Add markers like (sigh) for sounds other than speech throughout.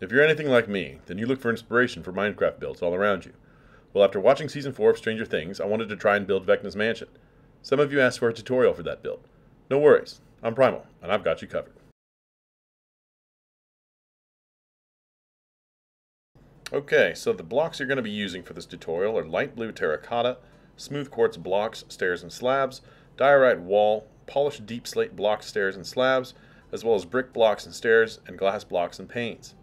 If you're anything like me, then you look for inspiration for Minecraft builds all around you. Well, after watching Season 4 of Stranger Things, I wanted to try and build Vecna's Mansion. Some of you asked for a tutorial for that build. No worries, I'm Primal, and I've got you covered. Okay, so the blocks you're going to be using for this tutorial are light blue terracotta, smooth quartz blocks, stairs, and slabs, diorite wall, polished deep slate blocks, stairs, and slabs, as well as brick blocks and stairs, and glass blocks and panes.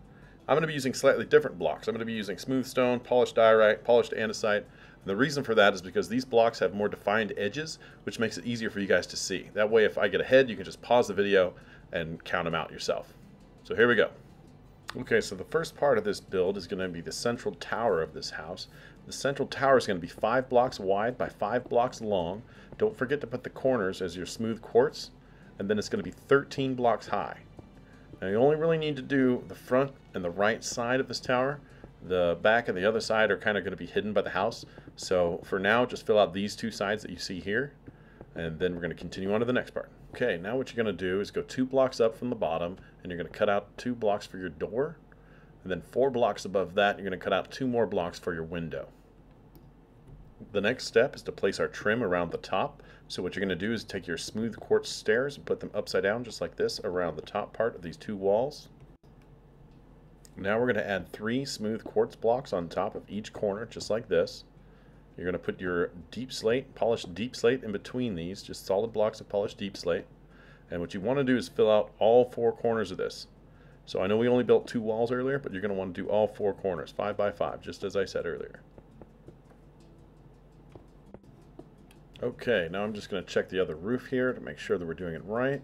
I'm going to be using slightly different blocks. I'm going to be using smooth stone, polished diorite, polished andesite. And the reason for that is because these blocks have more defined edges, which makes it easier for you guys to see. That way, if I get ahead, you can just pause the video and count them out yourself. So here we go. Okay, so the first part of this build is going to be the central tower of this house. The central tower is going to be 5 blocks wide by 5 blocks long. Don't forget to put the corners as your smooth quartz. And then it's going to be 13 blocks high. Now you only really need to do the front and the right side of this tower. The back and the other side are kind of going to be hidden by the house. So for now, just fill out these two sides that you see here. And then we're going to continue on to the next part. Okay, now what you're going to do is go two blocks up from the bottom, and you're going to cut out two blocks for your door. And then four blocks above that, you're going to cut out two more blocks for your window. The next step is to place our trim around the top. So what you're going to do is take your smooth quartz stairs and put them upside down just like this around the top part of these two walls. Now we're going to add three smooth quartz blocks on top of each corner just like this. You're going to put your deep slate, polished deep slate in between these, just solid blocks of polished deep slate. And what you want to do is fill out all four corners of this. So I know we only built two walls earlier, but you're going to want to do all four corners, five by five, just as I said earlier. Okay, now I'm just going to check the other roof here to make sure that we're doing it right.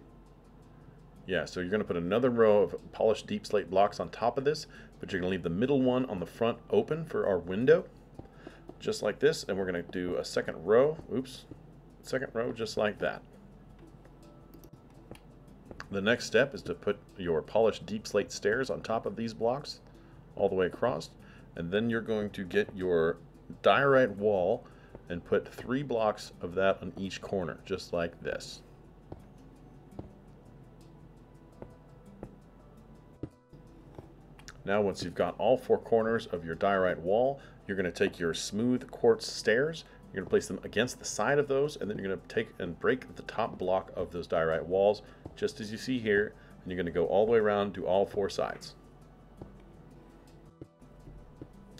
Yeah, so you're going to put another row of polished deep slate blocks on top of this, but you're going to leave the middle one on the front open for our window, just like this, and we're going to do a second row, oops, second row just like that. The next step is to put your polished deep slate stairs on top of these blocks all the way across, and then you're going to get your diorite wall and put three blocks of that on each corner, just like this. Now once you've got all four corners of your diorite wall, you're going to take your smooth quartz stairs, you're going to place them against the side of those, and then you're going to take and break the top block of those diorite walls, just as you see here, and you're going to go all the way around to all four sides.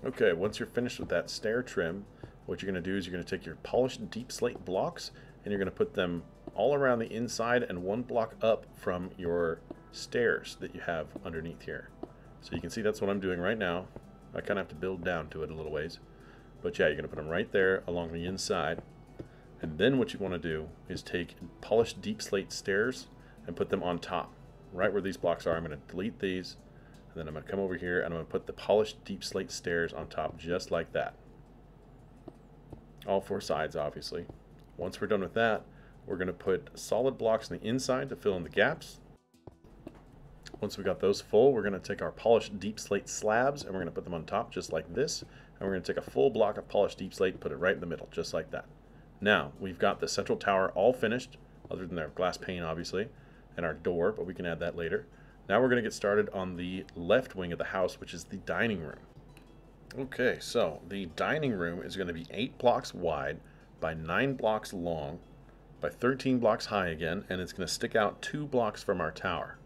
Okay, once you're finished with that stair trim, what you're going to do is you're going to take your polished deep slate blocks and you're going to put them all around the inside and one block up from your stairs that you have underneath here. So you can see that's what I'm doing right now. I kind of have to build down to it a little ways. But yeah, you're going to put them right there along the inside. And then what you want to do is take polished deep slate stairs and put them on top. Right where these blocks are, I'm going to delete these. And then I'm going to come over here and I'm going to put the polished deep slate stairs on top just like that all four sides obviously. Once we're done with that, we're going to put solid blocks on the inside to fill in the gaps. Once we've got those full, we're going to take our polished deep slate slabs and we're going to put them on top just like this. And we're going to take a full block of polished deep slate put it right in the middle, just like that. Now, we've got the central tower all finished, other than our glass pane, obviously, and our door, but we can add that later. Now we're going to get started on the left wing of the house, which is the dining room. Okay, so the dining room is going to be 8 blocks wide by 9 blocks long by 13 blocks high again, and it's going to stick out 2 blocks from our tower.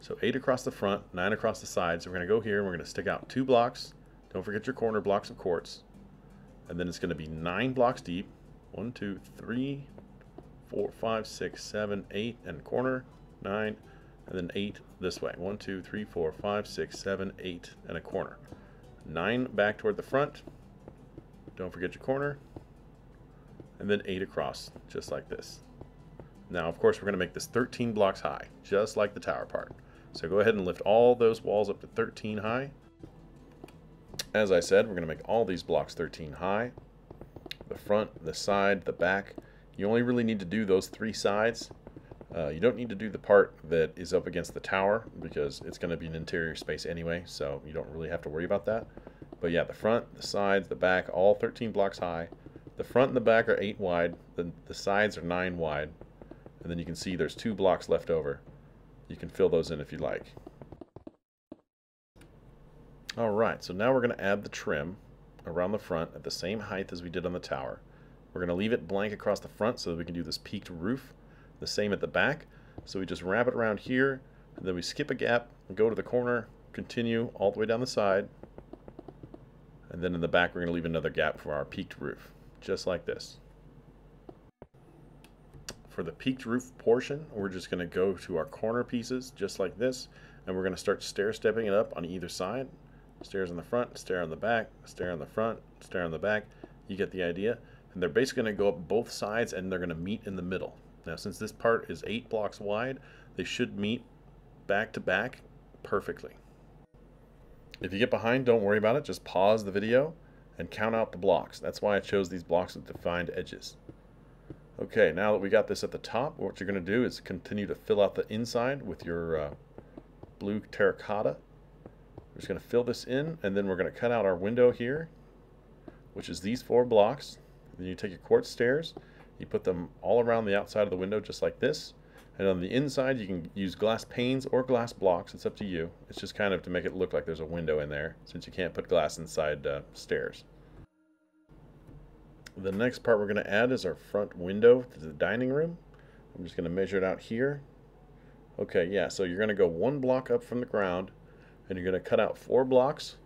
So 8 across the front, 9 across the sides. So we're going to go here and we're going to stick out 2 blocks. Don't forget your corner blocks of quartz. And then it's going to be 9 blocks deep. 1, 2, 3, 4, 5, 6, 7, 8, and corner, 9, and then 8 this way. 1, 2, 3, 4, 5, 6, 7, 8, and a corner. 9 back toward the front. Don't forget your corner. And then 8 across, just like this. Now, of course, we're going to make this 13 blocks high, just like the tower part. So go ahead and lift all those walls up to 13 high. As I said, we're going to make all these blocks 13 high. The front, the side, the back. You only really need to do those three sides uh, you don't need to do the part that is up against the tower because it's going to be an interior space anyway, so you don't really have to worry about that. But yeah, the front, the sides, the back, all 13 blocks high. The front and the back are 8 wide, the, the sides are 9 wide, and then you can see there's two blocks left over. You can fill those in if you like. All right, so now we're going to add the trim around the front at the same height as we did on the tower. We're going to leave it blank across the front so that we can do this peaked roof. The same at the back. So we just wrap it around here, then we skip a gap, go to the corner, continue all the way down the side, and then in the back we're going to leave another gap for our peaked roof, just like this. For the peaked roof portion, we're just going to go to our corner pieces, just like this, and we're going to start stair-stepping it up on either side. Stairs in the front, stair on the back, stair on the front, stair on the back. You get the idea. And they're basically going to go up both sides and they're going to meet in the middle. Now, since this part is eight blocks wide, they should meet back to back perfectly. If you get behind, don't worry about it. Just pause the video and count out the blocks. That's why I chose these blocks with defined edges. Okay, now that we got this at the top, what you're going to do is continue to fill out the inside with your uh, blue terracotta. We're just going to fill this in, and then we're going to cut out our window here, which is these four blocks. Then you take your quartz stairs, you put them all around the outside of the window just like this. And on the inside, you can use glass panes or glass blocks. It's up to you. It's just kind of to make it look like there's a window in there, since you can't put glass inside uh, stairs. The next part we're going to add is our front window to the dining room. I'm just going to measure it out here. Okay, yeah, so you're going to go one block up from the ground, and you're going to cut out four blocks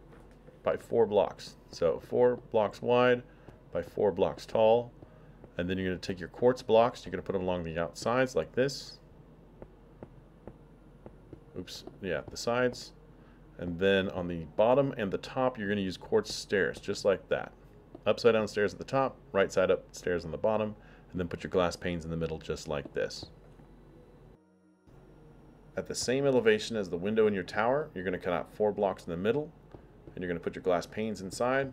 by four blocks. So four blocks wide by four blocks tall. And then you're going to take your quartz blocks, you're going to put them along the outsides like this. Oops, yeah, the sides. And then on the bottom and the top, you're going to use quartz stairs, just like that. Upside down stairs at the top, right side up stairs on the bottom, and then put your glass panes in the middle just like this. At the same elevation as the window in your tower, you're going to cut out four blocks in the middle, and you're going to put your glass panes inside,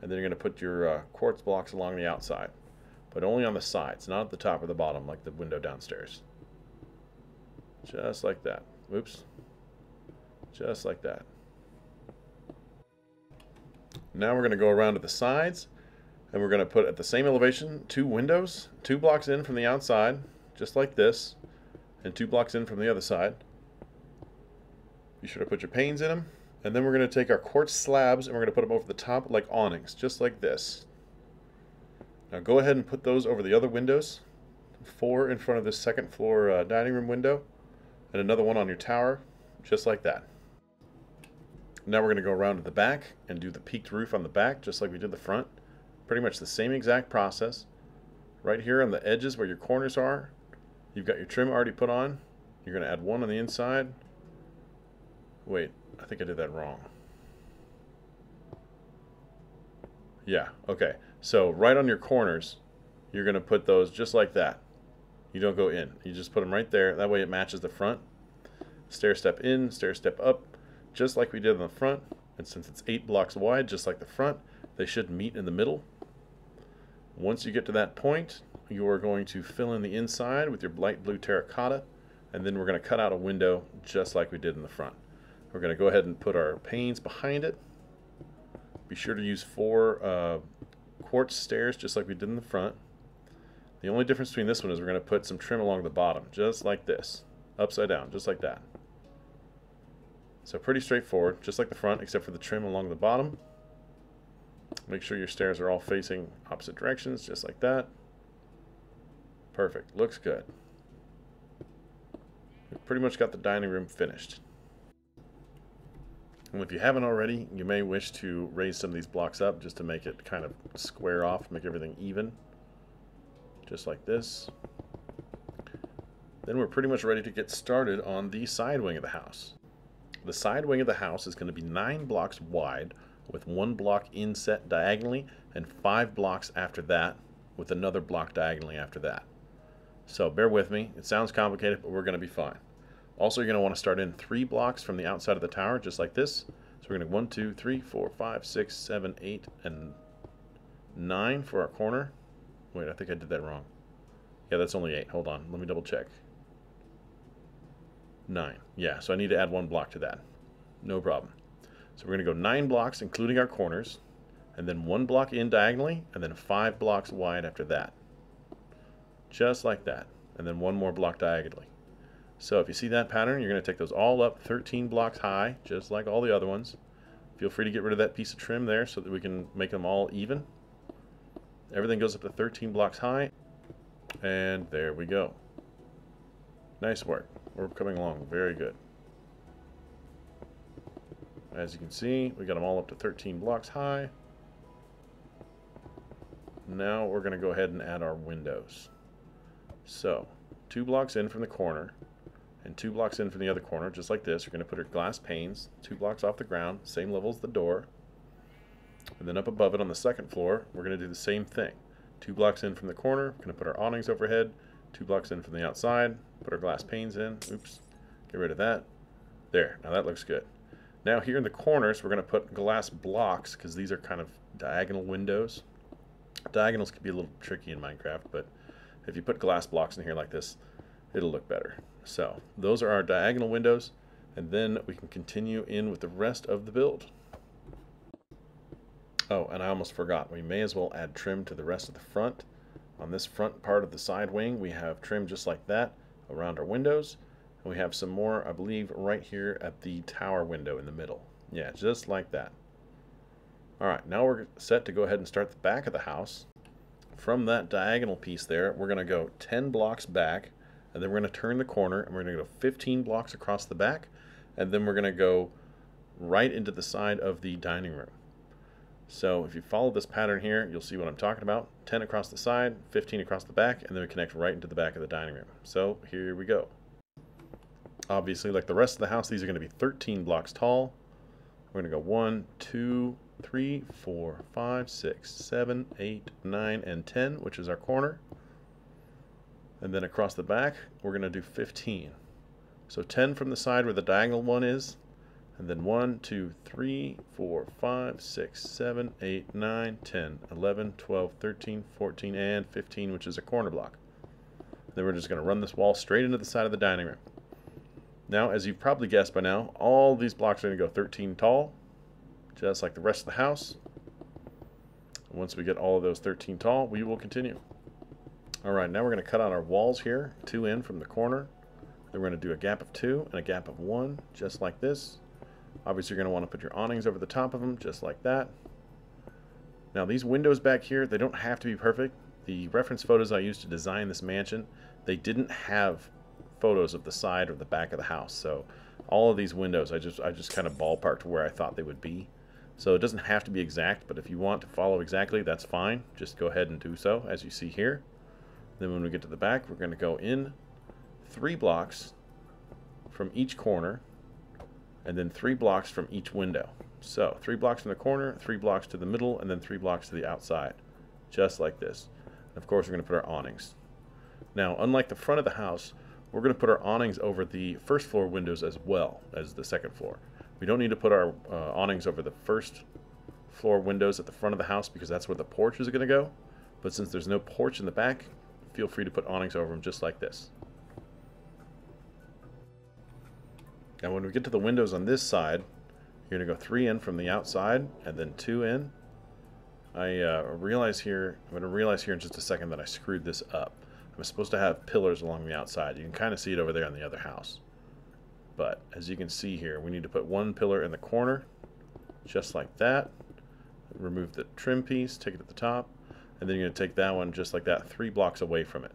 and then you're going to put your uh, quartz blocks along the outside, but only on the sides, not at the top or the bottom like the window downstairs. Just like that. Oops. Just like that. Now we're going to go around to the sides, and we're going to put at the same elevation two windows, two blocks in from the outside, just like this, and two blocks in from the other side. Be sure to put your panes in them. And then we're going to take our quartz slabs and we're going to put them over the top like awnings, just like this. Now go ahead and put those over the other windows. Four in front of this second floor uh, dining room window and another one on your tower, just like that. Now we're going to go around to the back and do the peaked roof on the back, just like we did the front. Pretty much the same exact process. Right here on the edges where your corners are, you've got your trim already put on. You're going to add one on the inside. Wait, I think I did that wrong. Yeah, okay. So right on your corners, you're going to put those just like that. You don't go in. You just put them right there. That way it matches the front. Stair step in, stair step up, just like we did on the front. And since it's eight blocks wide, just like the front, they should meet in the middle. Once you get to that point, you are going to fill in the inside with your light blue terracotta, and then we're going to cut out a window just like we did in the front. We're going to go ahead and put our panes behind it. Be sure to use four uh, quartz stairs just like we did in the front. The only difference between this one is we're going to put some trim along the bottom, just like this. Upside down, just like that. So pretty straightforward, just like the front, except for the trim along the bottom. Make sure your stairs are all facing opposite directions, just like that. Perfect, looks good. We've pretty much got the dining room finished. If you haven't already, you may wish to raise some of these blocks up just to make it kind of square off, make everything even. Just like this. Then we're pretty much ready to get started on the side wing of the house. The side wing of the house is going to be 9 blocks wide with one block inset diagonally and 5 blocks after that with another block diagonally after that. So bear with me. It sounds complicated, but we're going to be fine. Also, you're going to want to start in three blocks from the outside of the tower, just like this. So we're going to one, two, three, four, five, six, seven, eight, and 9 for our corner. Wait, I think I did that wrong. Yeah, that's only 8. Hold on. Let me double check. 9. Yeah, so I need to add one block to that. No problem. So we're going to go 9 blocks, including our corners, and then one block in diagonally, and then 5 blocks wide after that. Just like that. And then one more block diagonally. So if you see that pattern, you're going to take those all up 13 blocks high, just like all the other ones. Feel free to get rid of that piece of trim there so that we can make them all even. Everything goes up to 13 blocks high. And there we go. Nice work. We're coming along very good. As you can see, we got them all up to 13 blocks high. Now we're going to go ahead and add our windows. So, two blocks in from the corner, and two blocks in from the other corner, just like this. You're going to put our glass panes, two blocks off the ground, same level as the door. And then up above it on the second floor, we're going to do the same thing. Two blocks in from the corner, we're going to put our awnings overhead, two blocks in from the outside, put our glass panes in. Oops, get rid of that. There, now that looks good. Now here in the corners, we're going to put glass blocks because these are kind of diagonal windows. Diagonals can be a little tricky in Minecraft, but if you put glass blocks in here like this, it'll look better. So those are our diagonal windows, and then we can continue in with the rest of the build. Oh, and I almost forgot, we may as well add trim to the rest of the front. On this front part of the side wing, we have trim just like that around our windows. And we have some more, I believe, right here at the tower window in the middle. Yeah, just like that. Alright, now we're set to go ahead and start the back of the house. From that diagonal piece there, we're going to go 10 blocks back, and then we're going to turn the corner, and we're going to go 15 blocks across the back, and then we're going to go right into the side of the dining room. So if you follow this pattern here, you'll see what I'm talking about. 10 across the side, 15 across the back, and then we connect right into the back of the dining room. So here we go. Obviously, like the rest of the house, these are going to be 13 blocks tall. We're going to go 1, 2, 3, 4, 5, 6, 7, 8, 9, and 10, which is our corner. And then across the back, we're going to do 15. So 10 from the side where the diagonal one is, and then 1, 2, 3, 4, 5, 6, 7, 8, 9, 10, 11, 12, 13, 14, and 15, which is a corner block. Then we're just going to run this wall straight into the side of the dining room. Now, as you've probably guessed by now, all these blocks are going to go 13 tall, just like the rest of the house. Once we get all of those 13 tall, we will continue. Alright, now we're going to cut out our walls here, two in from the corner. Then we're going to do a gap of two and a gap of one, just like this. Obviously, you're going to want to put your awnings over the top of them, just like that. Now, these windows back here, they don't have to be perfect. The reference photos I used to design this mansion, they didn't have photos of the side or the back of the house. So all of these windows, I just I just kind of ballparked where I thought they would be. So it doesn't have to be exact, but if you want to follow exactly, that's fine. Just go ahead and do so, as you see here. Then when we get to the back, we're going to go in three blocks from each corner and then three blocks from each window. So three blocks from the corner, three blocks to the middle, and then three blocks to the outside, just like this. And of course, we're going to put our awnings. Now, unlike the front of the house, we're going to put our awnings over the first floor windows as well as the second floor. We don't need to put our uh, awnings over the first floor windows at the front of the house because that's where the porch is going to go. But since there's no porch in the back, feel free to put awnings over them just like this. Now when we get to the windows on this side, you're going to go three in from the outside and then two in. I uh, realize here, I'm going to realize here in just a second that I screwed this up. I'm supposed to have pillars along the outside. You can kind of see it over there on the other house. But as you can see here, we need to put one pillar in the corner, just like that. Remove the trim piece, take it at the top, and then you're going to take that one just like that, three blocks away from it.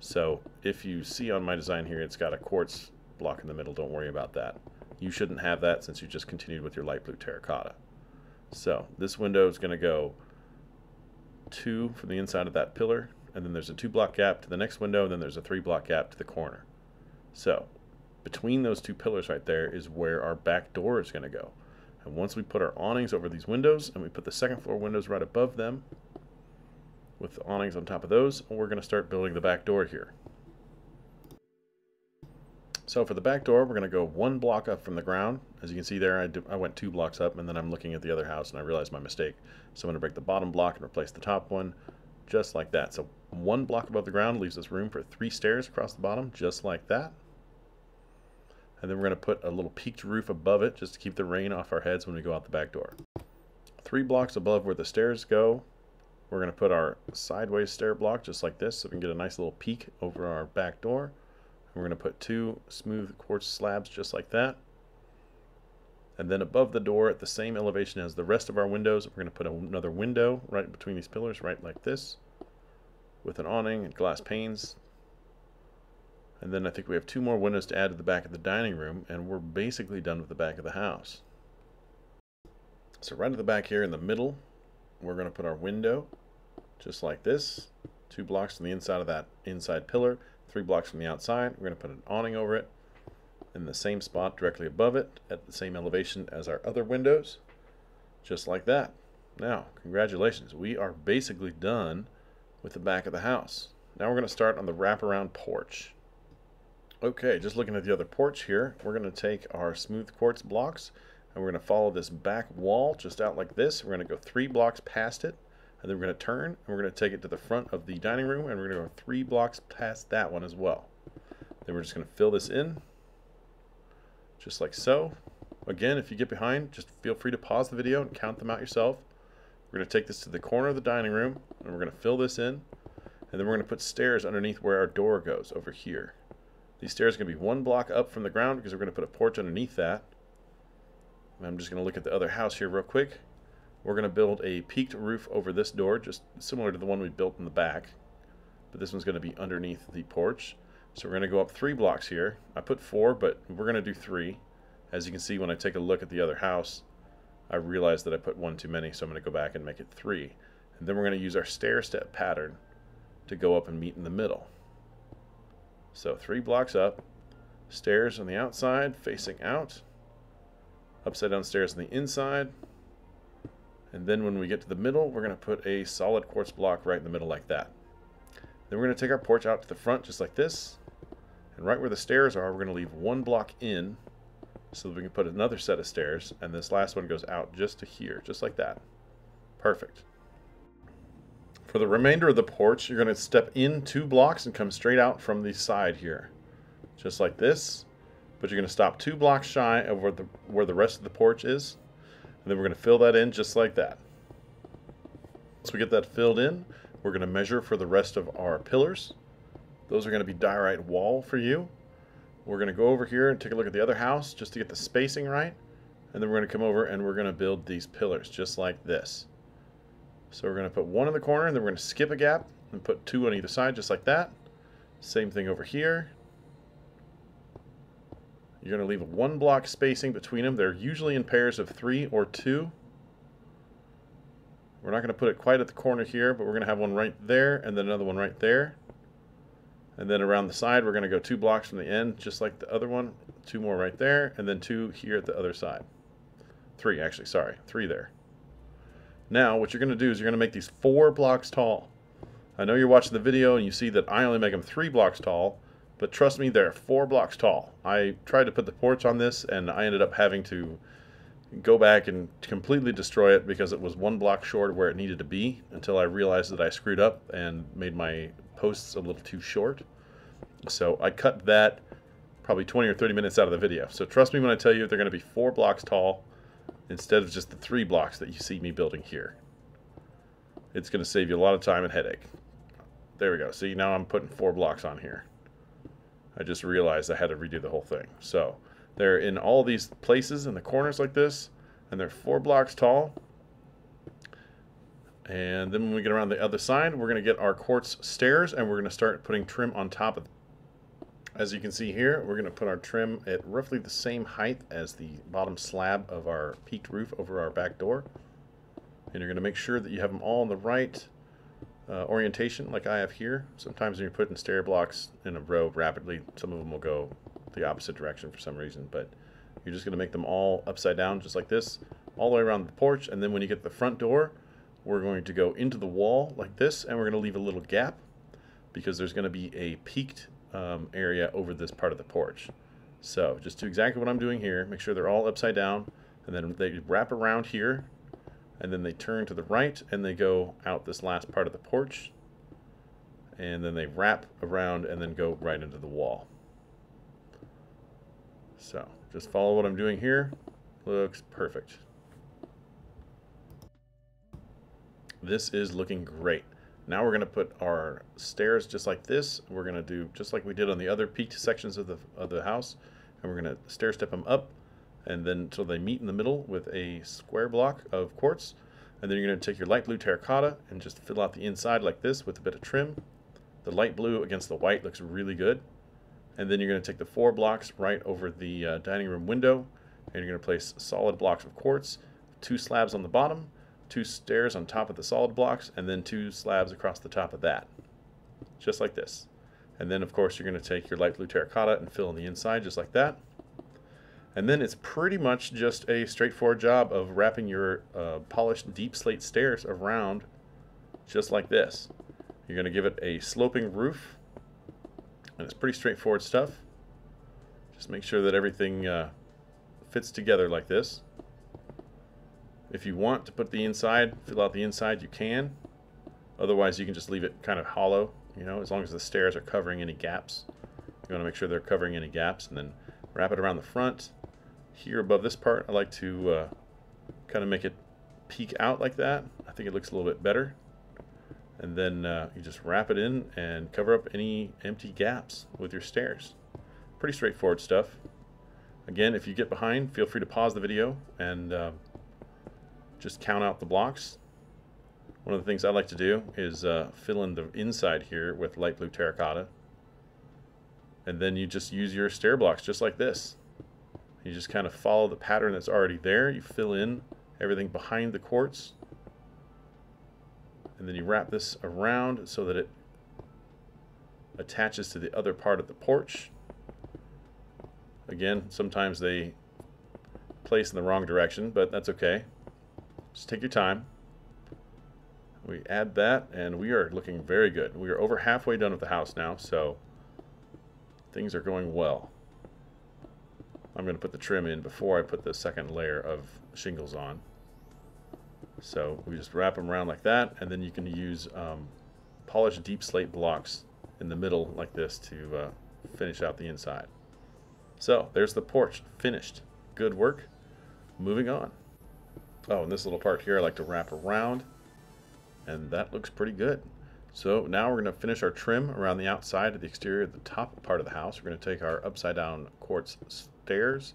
So if you see on my design here, it's got a quartz block in the middle. Don't worry about that. You shouldn't have that since you just continued with your light blue terracotta. So this window is going to go two from the inside of that pillar, and then there's a two block gap to the next window, and then there's a three block gap to the corner. So between those two pillars right there is where our back door is going to go. And once we put our awnings over these windows and we put the second floor windows right above them with awnings on top of those, we're going to start building the back door here. So for the back door, we're going to go one block up from the ground. As you can see there, I, I went two blocks up, and then I'm looking at the other house, and I realized my mistake. So I'm going to break the bottom block and replace the top one, just like that. So one block above the ground leaves us room for three stairs across the bottom, just like that. And then we're going to put a little peaked roof above it, just to keep the rain off our heads when we go out the back door. Three blocks above where the stairs go, we're going to put our sideways stair block just like this, so we can get a nice little peak over our back door. We're going to put two smooth quartz slabs just like that. And then above the door at the same elevation as the rest of our windows, we're going to put another window right between these pillars, right like this, with an awning and glass panes. And then I think we have two more windows to add to the back of the dining room, and we're basically done with the back of the house. So right at the back here in the middle, we're going to put our window, just like this, two blocks from the inside of that inside pillar, three blocks from the outside. We're going to put an awning over it in the same spot directly above it at the same elevation as our other windows, just like that. Now, congratulations, we are basically done with the back of the house. Now we're going to start on the wraparound porch. Okay, just looking at the other porch here, we're going to take our smooth quartz blocks and we're going to follow this back wall just out like this. We're going to go three blocks past it and then we're going to turn and we're going to take it to the front of the dining room and we're going to go three blocks past that one as well. Then we're just going to fill this in just like so. Again, if you get behind, just feel free to pause the video and count them out yourself. We're going to take this to the corner of the dining room and we're going to fill this in and then we're going to put stairs underneath where our door goes over here. These stairs are going to be one block up from the ground because we're going to put a porch underneath that. And I'm just going to look at the other house here real quick. We're going to build a peaked roof over this door, just similar to the one we built in the back. But this one's going to be underneath the porch. So we're going to go up three blocks here. I put four, but we're going to do three. As you can see, when I take a look at the other house, I realized that I put one too many, so I'm going to go back and make it three. And then we're going to use our stair step pattern to go up and meet in the middle. So three blocks up, stairs on the outside facing out, upside down stairs on the inside, and then when we get to the middle, we're going to put a solid quartz block right in the middle like that. Then we're going to take our porch out to the front just like this, and right where the stairs are, we're going to leave one block in so that we can put another set of stairs. And this last one goes out just to here, just like that. Perfect. For the remainder of the porch, you're going to step in two blocks and come straight out from the side here. Just like this. But you're going to stop two blocks shy of where the, where the rest of the porch is. And then we're going to fill that in just like that. Once we get that filled in, we're going to measure for the rest of our pillars. Those are going to be diorite wall for you. We're going to go over here and take a look at the other house just to get the spacing right. And then we're going to come over and we're going to build these pillars just like this. So we're going to put one in the corner and then we're going to skip a gap and put two on either side just like that. Same thing over here. You're going to leave one block spacing between them. They're usually in pairs of three or two. We're not going to put it quite at the corner here, but we're going to have one right there and then another one right there. And then around the side, we're going to go two blocks from the end, just like the other one. Two more right there, and then two here at the other side. Three, actually, sorry. Three there. Now, what you're going to do is you're going to make these four blocks tall. I know you're watching the video and you see that I only make them three blocks tall, but trust me, they're four blocks tall. I tried to put the porch on this, and I ended up having to go back and completely destroy it because it was one block short of where it needed to be until I realized that I screwed up and made my posts a little too short. So I cut that probably 20 or 30 minutes out of the video. So trust me when I tell you they're going to be four blocks tall instead of just the three blocks that you see me building here. It's going to save you a lot of time and headache. There we go. See, now I'm putting four blocks on here. I just realized I had to redo the whole thing. So they're in all these places in the corners like this, and they're four blocks tall. And then when we get around the other side, we're going to get our quartz stairs and we're going to start putting trim on top of them. As you can see here, we're going to put our trim at roughly the same height as the bottom slab of our peaked roof over our back door. And you're going to make sure that you have them all on the right uh, orientation like I have here. Sometimes when you're putting stair blocks in a row rapidly, some of them will go the opposite direction for some reason. But you're just going to make them all upside down just like this, all the way around the porch. And then when you get the front door, we're going to go into the wall like this and we're going to leave a little gap because there's going to be a peaked um, area over this part of the porch. So just do exactly what I'm doing here. Make sure they're all upside down and then they wrap around here and then they turn to the right and they go out this last part of the porch and then they wrap around and then go right into the wall. So just follow what I'm doing here. Looks perfect. This is looking great. Now we're going to put our stairs just like this. We're going to do just like we did on the other peaked sections of the, of the house. And we're going to stair step them up. And then so they meet in the middle with a square block of quartz. And then you're going to take your light blue terracotta and just fill out the inside like this with a bit of trim. The light blue against the white looks really good. And then you're going to take the four blocks right over the uh, dining room window and you're going to place solid blocks of quartz, two slabs on the bottom, two stairs on top of the solid blocks, and then two slabs across the top of that. Just like this. And then, of course, you're going to take your light blue terracotta and fill in the inside just like that. And then it's pretty much just a straightforward job of wrapping your uh, polished deep slate stairs around just like this. You're going to give it a sloping roof, and it's pretty straightforward stuff. Just make sure that everything uh, fits together like this. If you want to put the inside, fill out the inside, you can. Otherwise, you can just leave it kind of hollow, you know, as long as the stairs are covering any gaps. You want to make sure they're covering any gaps and then wrap it around the front. Here above this part, I like to uh, kind of make it peek out like that. I think it looks a little bit better. And then uh, you just wrap it in and cover up any empty gaps with your stairs. Pretty straightforward stuff. Again, if you get behind, feel free to pause the video and uh, just count out the blocks. One of the things I like to do is uh, fill in the inside here with light blue terracotta. And then you just use your stair blocks just like this. You just kind of follow the pattern that's already there. You fill in everything behind the quartz. And then you wrap this around so that it attaches to the other part of the porch. Again, sometimes they place in the wrong direction, but that's okay. Just take your time. We add that, and we are looking very good. We are over halfway done with the house now, so things are going well. I'm going to put the trim in before I put the second layer of shingles on. So we just wrap them around like that, and then you can use um, polished deep slate blocks in the middle like this to uh, finish out the inside. So there's the porch finished. Good work. Moving on. Oh, and this little part here I like to wrap around, and that looks pretty good. So now we're going to finish our trim around the outside of the exterior, of the top part of the house. We're going to take our upside down quartz stairs,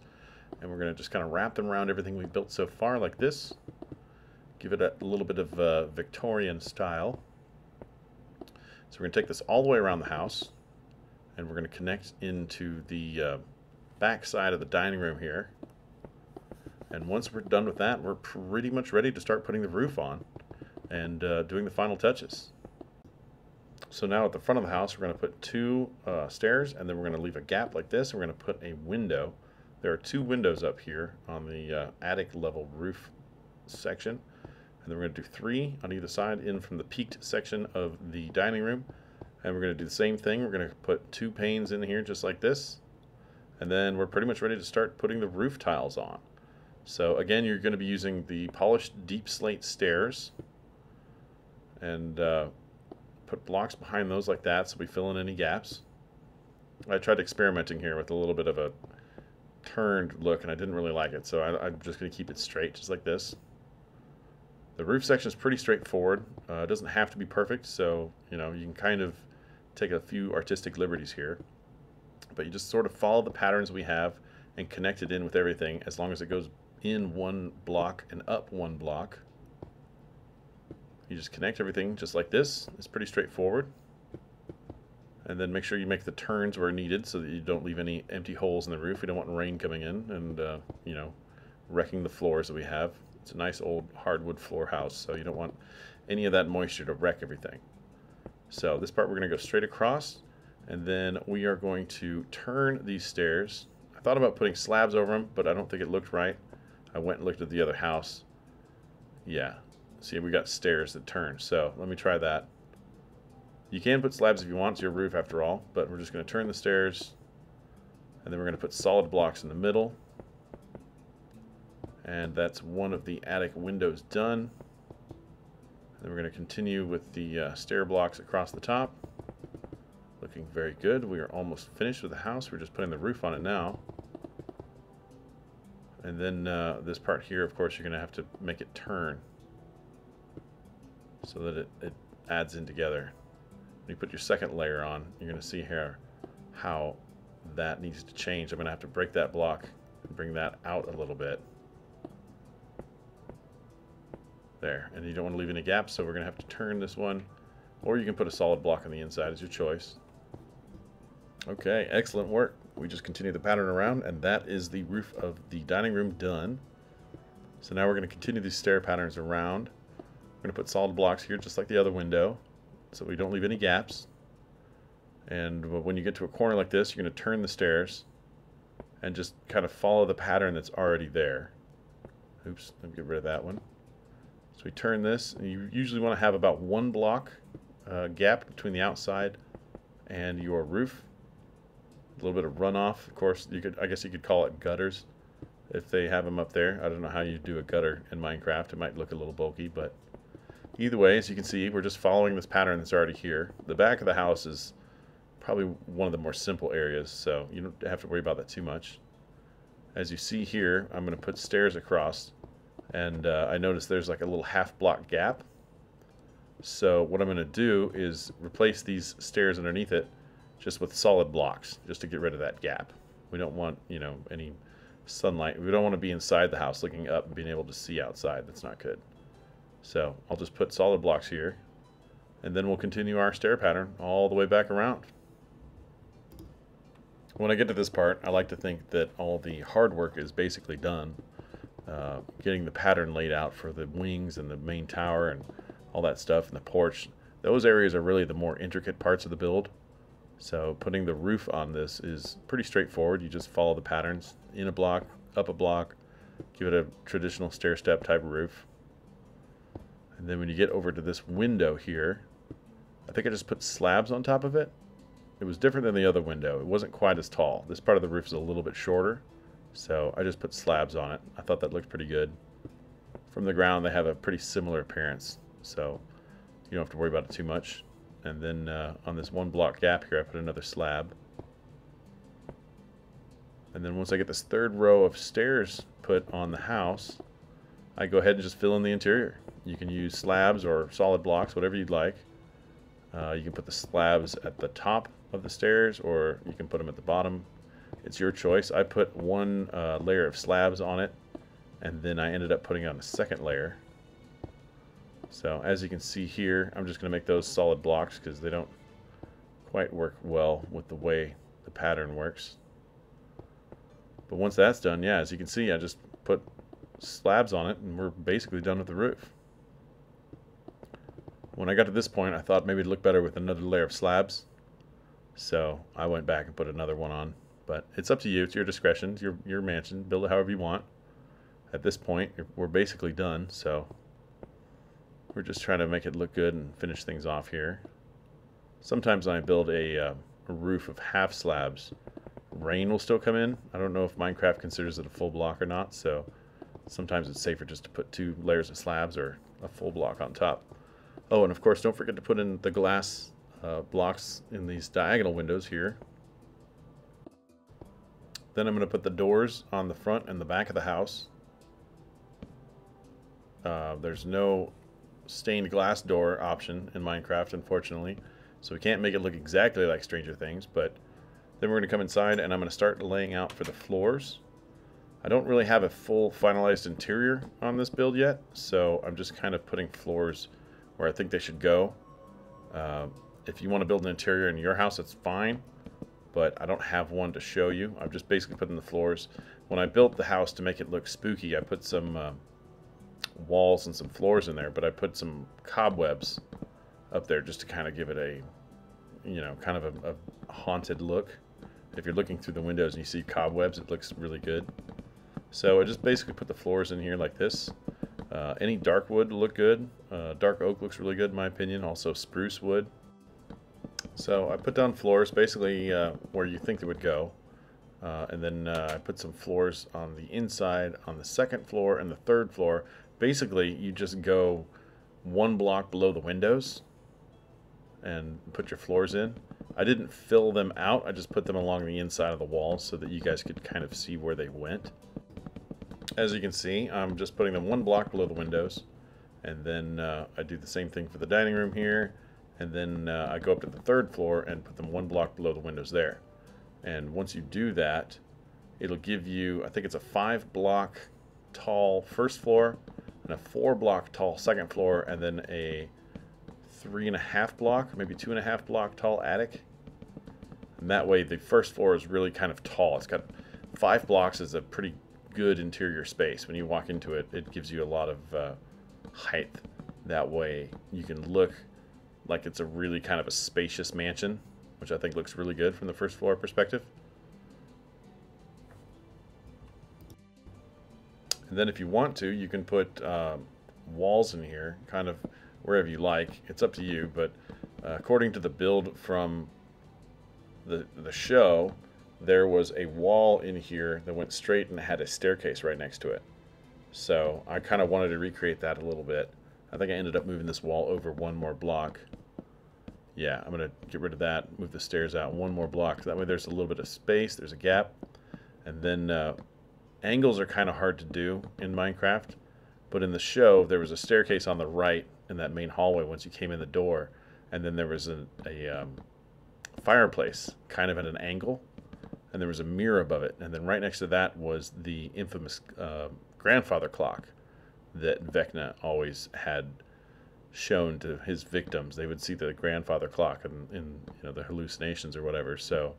and we're going to just kind of wrap them around everything we've built so far like this. Give it a little bit of uh, Victorian style. So we're going to take this all the way around the house, and we're going to connect into the uh, back side of the dining room here. And once we're done with that, we're pretty much ready to start putting the roof on and uh, doing the final touches. So now at the front of the house, we're going to put two uh, stairs and then we're going to leave a gap like this. and We're going to put a window. There are two windows up here on the uh, attic level roof section. And then we're going to do three on either side in from the peaked section of the dining room. And we're going to do the same thing. We're going to put two panes in here just like this. And then we're pretty much ready to start putting the roof tiles on. So again, you're going to be using the polished deep slate stairs and uh, put blocks behind those like that so we fill in any gaps. I tried experimenting here with a little bit of a turned look and I didn't really like it, so I, am just going to keep it straight, just like this. The roof section is pretty straightforward. Uh, it doesn't have to be perfect, so you know you can kind of take a few artistic liberties here but you just sort of follow the patterns we have and connect it in with everything as long as it goes in one block and up one block. You just connect everything just like this. It's pretty straightforward. And then make sure you make the turns where needed so that you don't leave any empty holes in the roof. We don't want rain coming in and, uh, you know, wrecking the floors that we have. It's a nice old hardwood floor house, so you don't want any of that moisture to wreck everything. So this part we're going to go straight across and then we are going to turn these stairs. I thought about putting slabs over them, but I don't think it looked right. I went and looked at the other house. Yeah, see we got stairs that turn. So let me try that. You can put slabs if you want, it's your roof after all, but we're just going to turn the stairs and then we're going to put solid blocks in the middle. And that's one of the attic windows done. And then we're going to continue with the uh, stair blocks across the top. Looking very good. We are almost finished with the house. We're just putting the roof on it now. And then uh, this part here, of course, you're going to have to make it turn so that it, it adds in together. When you put your second layer on, you're going to see here how that needs to change. I'm going to have to break that block and Bring that out a little bit. There, and you don't want to leave any gaps, so we're going to have to turn this one. Or you can put a solid block on the inside, as your choice. Okay, excellent work. We just continue the pattern around, and that is the roof of the dining room done. So now we're going to continue these stair patterns around. Going to put solid blocks here, just like the other window, so we don't leave any gaps. And when you get to a corner like this, you're going to turn the stairs and just kind of follow the pattern that's already there. Oops, let me get rid of that one. So we turn this, and you usually want to have about one block uh, gap between the outside and your roof. A little bit of runoff, of course. You could, I guess, you could call it gutters if they have them up there. I don't know how you do a gutter in Minecraft. It might look a little bulky, but either way, as you can see, we're just following this pattern that's already here. The back of the house is probably one of the more simple areas, so you don't have to worry about that too much. As you see here, I'm going to put stairs across and uh, I noticed there's like a little half block gap. So what I'm going to do is replace these stairs underneath it just with solid blocks, just to get rid of that gap. We don't want, you know, any sunlight. We don't want to be inside the house looking up and being able to see outside. That's not good. So I'll just put solid blocks here, and then we'll continue our stair pattern all the way back around. When I get to this part, I like to think that all the hard work is basically done. Uh, getting the pattern laid out for the wings and the main tower and all that stuff and the porch. Those areas are really the more intricate parts of the build. So putting the roof on this is pretty straightforward. You just follow the patterns in a block, up a block, give it a traditional stair step type of roof. And then when you get over to this window here, I think I just put slabs on top of it. It was different than the other window. It wasn't quite as tall. This part of the roof is a little bit shorter. So I just put slabs on it. I thought that looked pretty good. From the ground, they have a pretty similar appearance. So you don't have to worry about it too much. And then uh, on this one block gap here, I put another slab. And then once I get this third row of stairs put on the house, I go ahead and just fill in the interior. You can use slabs or solid blocks, whatever you'd like. Uh, you can put the slabs at the top of the stairs or you can put them at the bottom it's your choice. I put one uh, layer of slabs on it, and then I ended up putting on a second layer. So as you can see here, I'm just going to make those solid blocks because they don't quite work well with the way the pattern works. But once that's done, yeah, as you can see, I just put slabs on it, and we're basically done with the roof. When I got to this point, I thought maybe it'd look better with another layer of slabs. So I went back and put another one on. But it's up to you. It's your discretion. It's your, your mansion. Build it however you want. At this point, we're basically done. So we're just trying to make it look good and finish things off here. Sometimes I build a, uh, a roof of half slabs, rain will still come in. I don't know if Minecraft considers it a full block or not. So sometimes it's safer just to put two layers of slabs or a full block on top. Oh, and of course, don't forget to put in the glass uh, blocks in these diagonal windows here then I'm going to put the doors on the front and the back of the house. Uh, there's no stained glass door option in Minecraft, unfortunately. So we can't make it look exactly like Stranger Things, but then we're going to come inside and I'm going to start laying out for the floors. I don't really have a full finalized interior on this build yet, so I'm just kind of putting floors where I think they should go. Uh, if you want to build an interior in your house, it's fine but I don't have one to show you. I've just basically put in the floors. When I built the house to make it look spooky, I put some uh, walls and some floors in there, but I put some cobwebs up there just to kind of give it a, you know, kind of a, a haunted look. If you're looking through the windows and you see cobwebs, it looks really good. So I just basically put the floors in here like this. Uh, any dark wood look good. Uh, dark oak looks really good in my opinion. Also spruce wood. So I put down floors basically uh, where you think they would go. Uh, and then uh, I put some floors on the inside, on the second floor and the third floor. Basically, you just go one block below the windows and put your floors in. I didn't fill them out, I just put them along the inside of the walls so that you guys could kind of see where they went. As you can see, I'm just putting them one block below the windows. And then uh, I do the same thing for the dining room here and then uh, I go up to the third floor and put them one block below the windows there. And once you do that, it'll give you, I think it's a five block tall first floor and a four block tall second floor and then a three and a half block, maybe two and a half block tall attic. And that way the first floor is really kind of tall. It's got five blocks is a pretty good interior space. When you walk into it, it gives you a lot of uh, height. That way you can look like it's a really kind of a spacious mansion, which I think looks really good from the first floor perspective. And then if you want to, you can put um, walls in here, kind of wherever you like. It's up to you, but uh, according to the build from the, the show, there was a wall in here that went straight and had a staircase right next to it. So I kind of wanted to recreate that a little bit. I think I ended up moving this wall over one more block. Yeah, I'm going to get rid of that, move the stairs out one more block. That way there's a little bit of space, there's a gap. And then uh, angles are kind of hard to do in Minecraft. But in the show, there was a staircase on the right in that main hallway once you came in the door. And then there was a, a um, fireplace kind of at an angle. And there was a mirror above it. And then right next to that was the infamous uh, grandfather clock that Vecna always had shown to his victims. They would see the grandfather clock in, in you know the hallucinations or whatever. So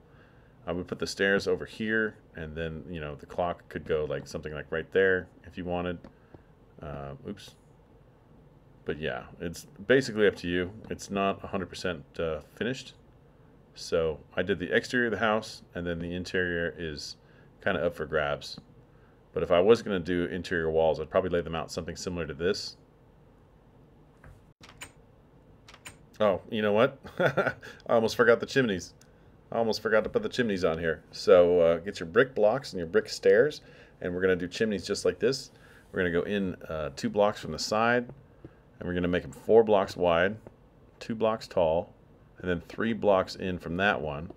I would put the stairs over here, and then you know the clock could go like something like right there if you wanted. Uh, oops. But yeah, it's basically up to you. It's not 100% uh, finished. So I did the exterior of the house, and then the interior is kind of up for grabs. But if I was going to do interior walls, I'd probably lay them out something similar to this. Oh, you know what? (laughs) I almost forgot the chimneys. I almost forgot to put the chimneys on here. So uh, get your brick blocks and your brick stairs, and we're going to do chimneys just like this. We're going to go in uh, two blocks from the side, and we're going to make them four blocks wide, two blocks tall, and then three blocks in from that one.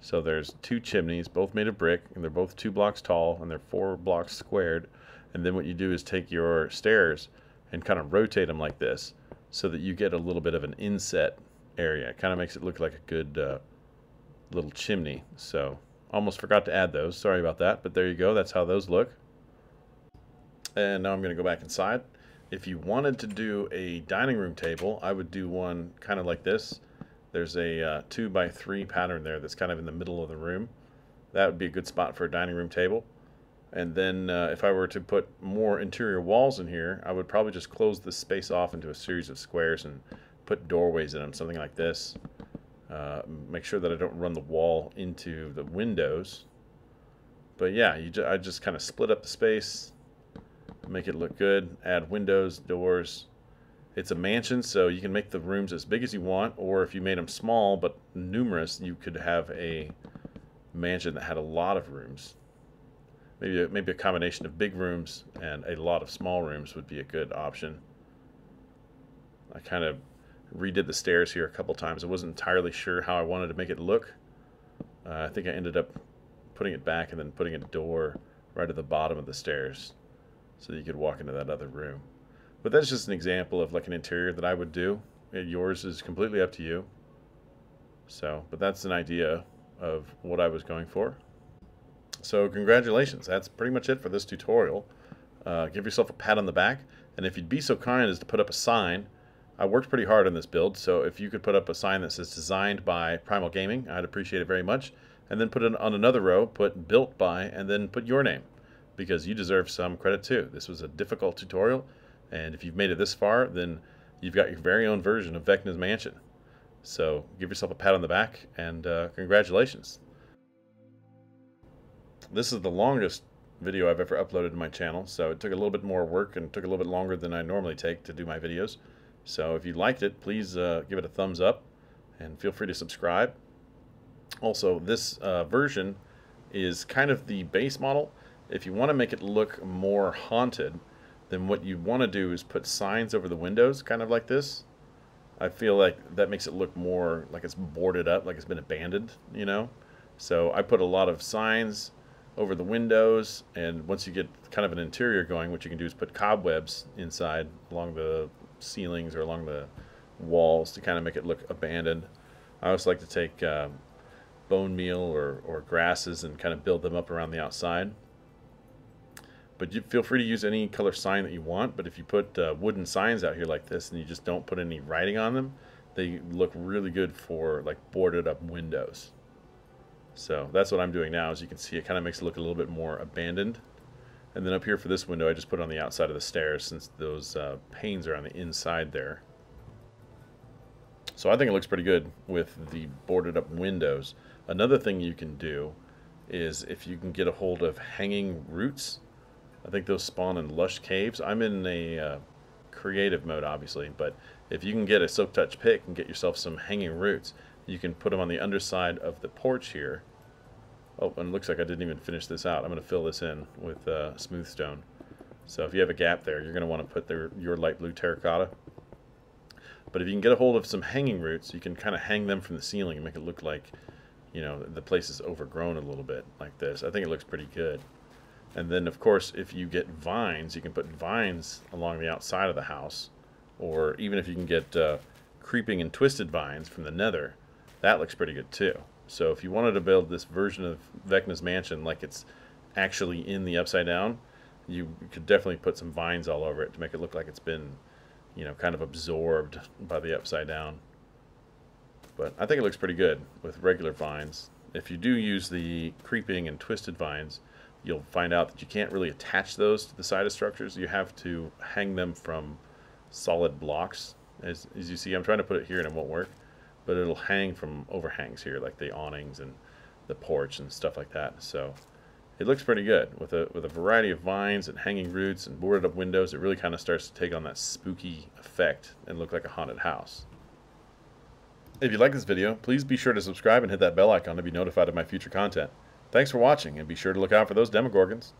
So there's two chimneys, both made of brick, and they're both two blocks tall, and they're four blocks squared. And then what you do is take your stairs and kind of rotate them like this so that you get a little bit of an inset area. It kind of makes it look like a good uh, little chimney. So almost forgot to add those. Sorry about that, but there you go. That's how those look. And now I'm going to go back inside. If you wanted to do a dining room table, I would do one kind of like this. There's a uh, two by three pattern there that's kind of in the middle of the room. That would be a good spot for a dining room table. And then uh, if I were to put more interior walls in here, I would probably just close this space off into a series of squares and put doorways in them, something like this. Uh, make sure that I don't run the wall into the windows. But yeah, you ju I just kind of split up the space, make it look good, add windows, doors, it's a mansion, so you can make the rooms as big as you want, or if you made them small but numerous, you could have a mansion that had a lot of rooms. Maybe a, maybe a combination of big rooms and a lot of small rooms would be a good option. I kind of redid the stairs here a couple times. I wasn't entirely sure how I wanted to make it look. Uh, I think I ended up putting it back and then putting a door right at the bottom of the stairs so you could walk into that other room. But that's just an example of like an interior that I would do. Yours is completely up to you. So, but that's an idea of what I was going for. So congratulations. That's pretty much it for this tutorial. Uh, give yourself a pat on the back. And if you'd be so kind as to put up a sign, I worked pretty hard on this build, so if you could put up a sign that says designed by Primal Gaming, I'd appreciate it very much. And then put it on another row, put built by, and then put your name, because you deserve some credit too. This was a difficult tutorial, and if you've made it this far, then you've got your very own version of Vecna's Mansion. So give yourself a pat on the back and uh, congratulations. This is the longest video I've ever uploaded to my channel, so it took a little bit more work and took a little bit longer than I normally take to do my videos. So if you liked it, please uh, give it a thumbs up and feel free to subscribe. Also, this uh, version is kind of the base model. If you want to make it look more haunted, then what you want to do is put signs over the windows, kind of like this. I feel like that makes it look more like it's boarded up, like it's been abandoned, you know? So I put a lot of signs over the windows, and once you get kind of an interior going, what you can do is put cobwebs inside along the ceilings or along the walls to kind of make it look abandoned. I always like to take uh, bone meal or, or grasses and kind of build them up around the outside. But you feel free to use any color sign that you want, but if you put uh, wooden signs out here like this and you just don't put any writing on them, they look really good for like boarded up windows. So that's what I'm doing now. As you can see, it kind of makes it look a little bit more abandoned. And then up here for this window, I just put on the outside of the stairs since those uh, panes are on the inside there. So I think it looks pretty good with the boarded up windows. Another thing you can do is if you can get a hold of hanging roots, I think those spawn in lush caves. I'm in a uh, creative mode, obviously, but if you can get a silk touch pick and get yourself some hanging roots, you can put them on the underside of the porch here. Oh, and it looks like I didn't even finish this out. I'm going to fill this in with uh, smooth stone. So if you have a gap there, you're going to want to put their, your light blue terracotta. But if you can get a hold of some hanging roots, you can kind of hang them from the ceiling and make it look like, you know, the place is overgrown a little bit like this. I think it looks pretty good. And then, of course, if you get vines, you can put vines along the outside of the house. Or even if you can get uh, creeping and twisted vines from the nether, that looks pretty good too. So if you wanted to build this version of Vecna's mansion like it's actually in the Upside Down, you could definitely put some vines all over it to make it look like it's been, you know, kind of absorbed by the Upside Down. But I think it looks pretty good with regular vines. If you do use the creeping and twisted vines, you'll find out that you can't really attach those to the side of structures. You have to hang them from solid blocks. As, as you see, I'm trying to put it here and it won't work, but it'll hang from overhangs here, like the awnings and the porch and stuff like that. So it looks pretty good with a with a variety of vines and hanging roots and boarded up windows. It really kind of starts to take on that spooky effect and look like a haunted house. If you like this video, please be sure to subscribe and hit that bell icon to be notified of my future content. Thanks for watching, and be sure to look out for those Demogorgons.